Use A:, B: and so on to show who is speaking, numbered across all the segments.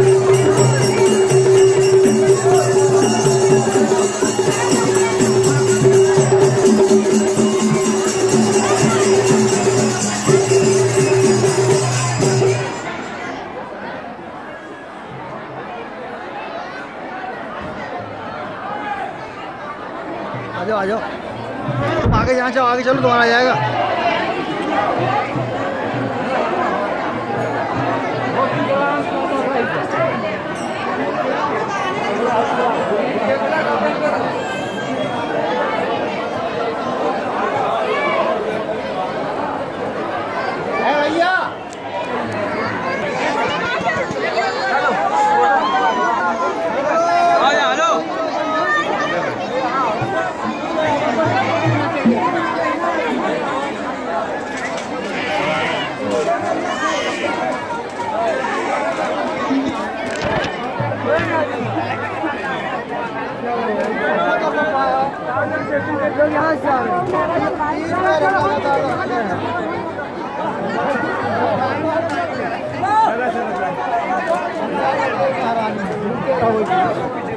A: आ आगे चलो तुम्हारा जाएगा। लोग यहाँ से आ रहे हैं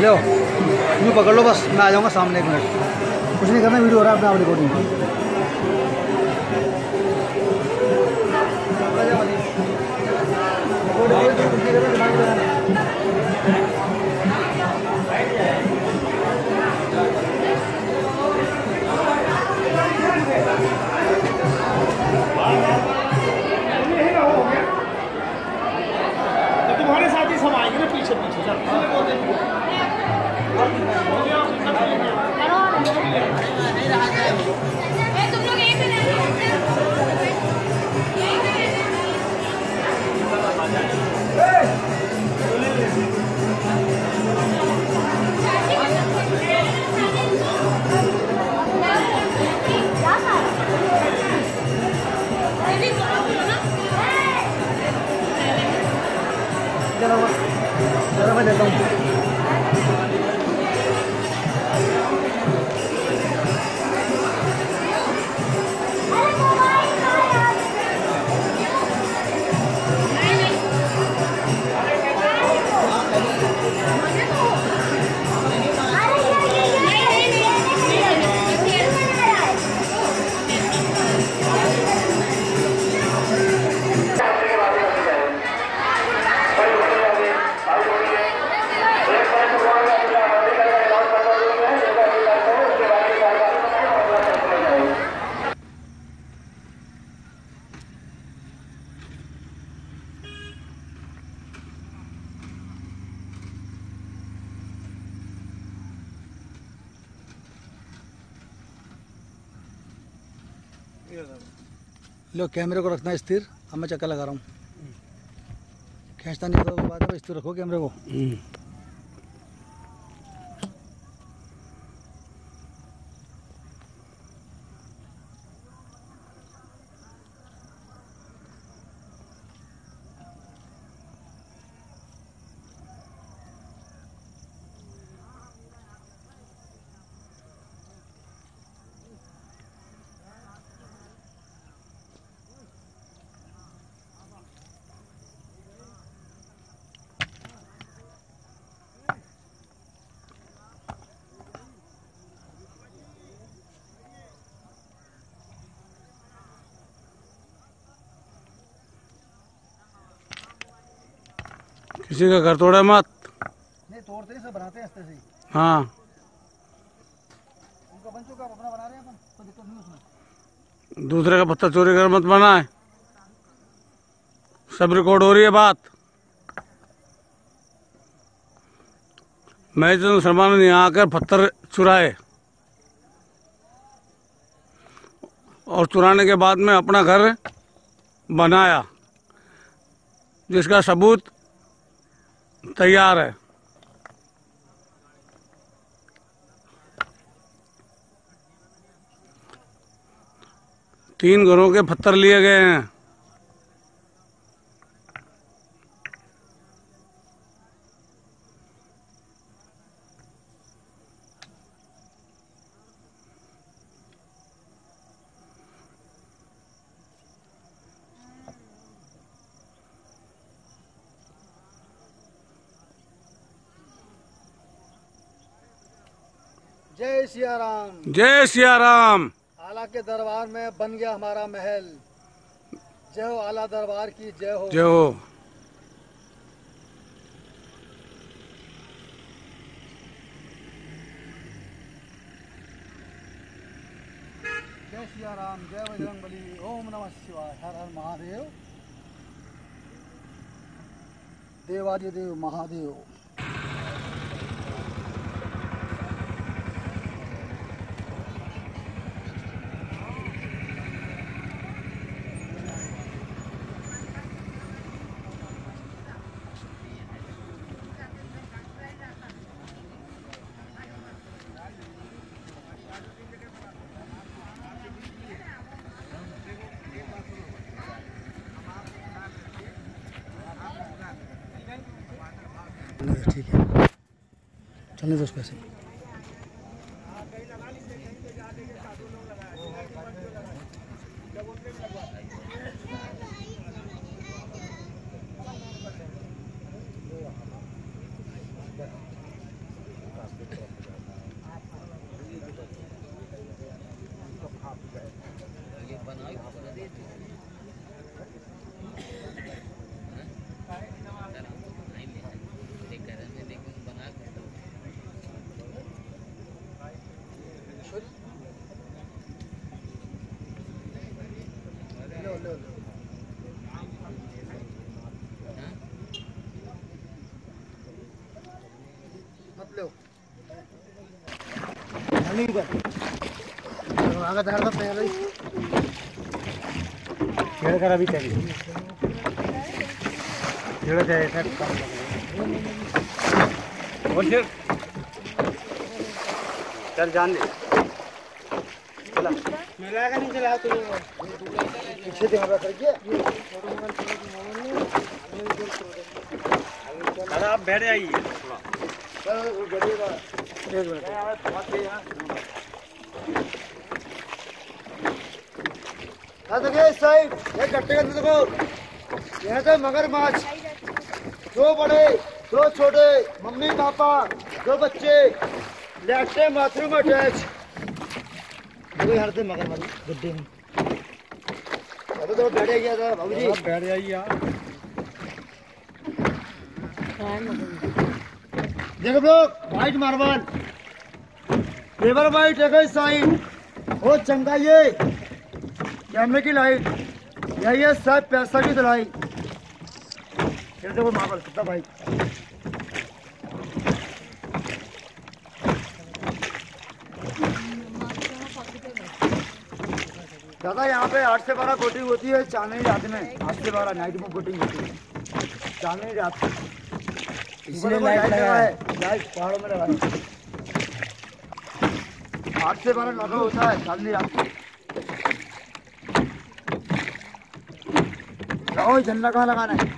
A: लो यूँ पकड़ लो बस, मैं आ जाऊँगा सामने एक मिनट। कुछ नहीं करना, वीडियो हो रहा है, अपने आप रिकॉर्डिंग
B: लो, कैमरे को रखना स्थिर। अब मैं चक्कर लगा रहा हूँ। खींचता नहीं तो बात है स्थिर रखो कैमरे को।
C: किसी का घर तोड़े मत।
B: नहीं तोड़ते नहीं सब बनाते हैं से हाँ। उनका बन चुका अपना बना रहे हैं अपन कोई दिक्कत नहीं उसमें।
C: दूसरे का पत्ता चोरी कर मत बनाए। सब रिकॉर्ड हो रही है बात। मैं तो मुसलमान ने यहाँ आकर पत्थर चुराए। और चुराने के बाद में अपना घर बनाया जिसका सबूत तैयार है। तीन घरों के पत्थर लिए गए हैं।
B: जय सिया राम
C: जय सिया राम
B: आला के दरबार में बन गया हमारा महल। जय हो आला दरबार की जय हो।
C: जय हो।
B: जय सिया राम जय बजरंग बली। ओम नमः शिवाय। हर हर महादेव। देवादिदेव महादेव। ठीक है। चलने दो उस पैसे लो लो लो मत लो रनिंग कर आगे तैयार था पहले ही
D: खेळ करा भी चाहिए खेळ द्यायचा चल जान दे चला। मिला नहीं चला तू
B: पीछे रखिए
D: दादा आप बैठ जाइए।
B: हाँ ये का देखो। यहाँ तो मगरमच्छ दो बड़े दो छोटे मम्मी पापा दो बच्चे लेटे बाथरूम अटैच। हर दिन मगरमच्छ गुड्डे में। तो बैठे बाबू जी
D: बैठ जाइए आप
B: देखो लोग वाइट मार्बल लेबर वाइट है इस साइड वो चंगा ये। कैमरे की लाइट यही है सब पैसा की दिलाई। देखो मार्बल कितना भाई। दादा यहाँ पे आठ से बारह कोटिंग होती है चांदनी रात में। आठ से बारह नाइट में कोटिंग होती है। चांदनी रात इसलिए लाइट लगा है। लाइट पहाड़ों में लगा है आठ से बारह लगा होता है चांदनी रात में। झंडा कहाँ लगाना है?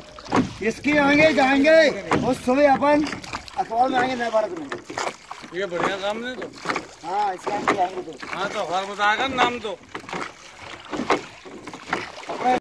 B: इसके आगे जाएँगे और सुबह अपन अखबार में आएँगे नए भारत में।
C: ये बढ़िया काम नहीं तो।
B: हाँ इसका जाएँगे तो।
C: हाँ तो अखबार बताएगा नाम तो।